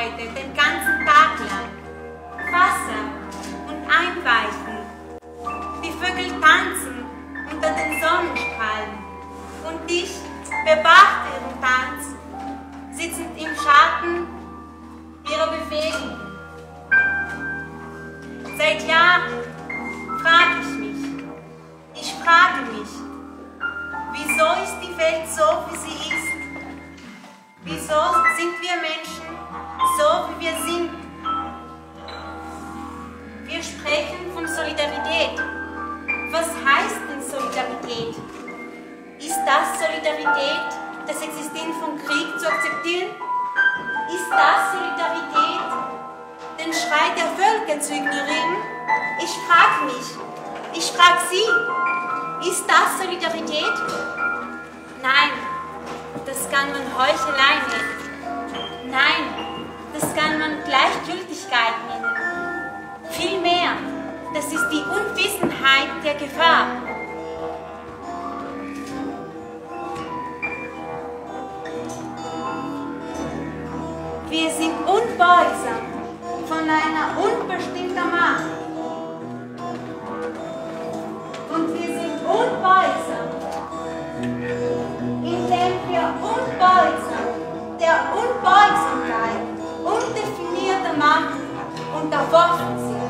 Leute den ganzen Tag lang. Wasser und Einweichen. Die Vögel tanzen unter den Sonnenstrahlen. Und ich beobachte ihren Tanz, sitzend im Schatten ihrer Bewegung. Seit Jahren frage ich mich, ich frage mich, wieso ist die Welt so, wie sie ist? Wieso sind wir Menschen so, wie wir sind? Wir sprechen von Solidarität. Was heißt denn Solidarität? Ist das Solidarität, das Existieren von Krieg zu akzeptieren? Ist das Solidarität, den Schrei der Völker zu ignorieren? Ich frage mich, ich frage Sie, ist das Solidarität? Nein, das kann man Heuchelei nennen. Nein, das ist die Unwissenheit der Gefahr. Wir sind unbeugsam von einer unbestimmten Macht. Und wir sind unbeugsam, indem wir unbeugsam der Unbeugsamkeit undefinierter Macht unterworfen sind.